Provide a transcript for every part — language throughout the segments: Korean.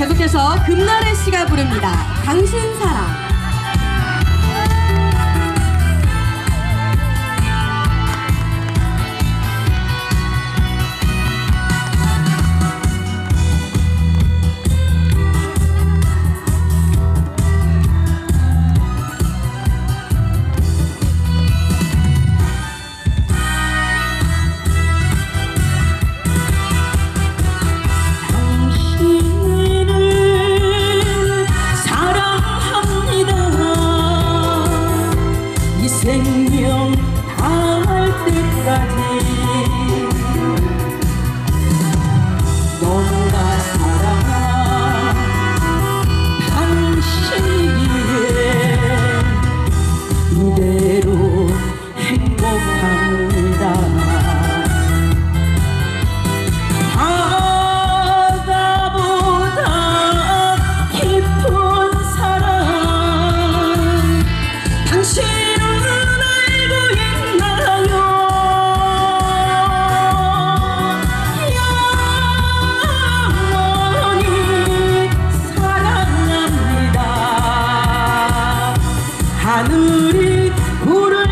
계속해서 금나래 씨가 부릅니다. 당신 사랑. 생명 당할 때까지 하늘이 구를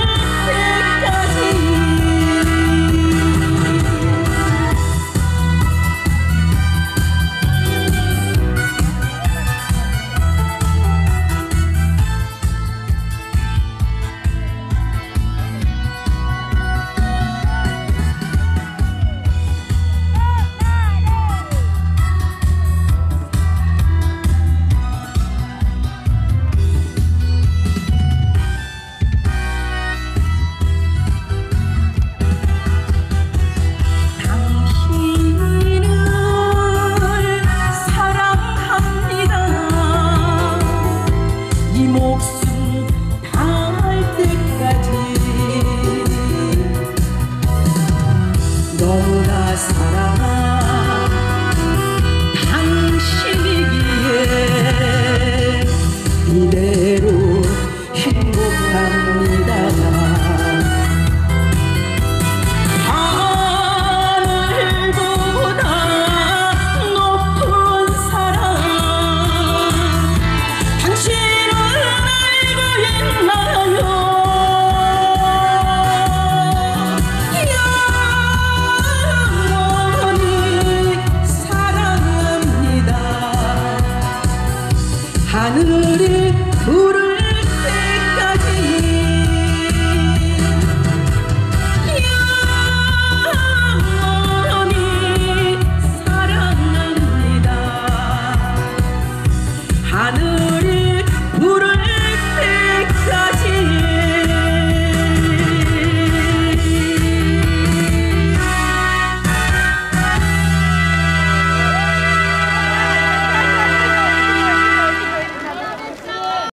너무나 사랑하 り古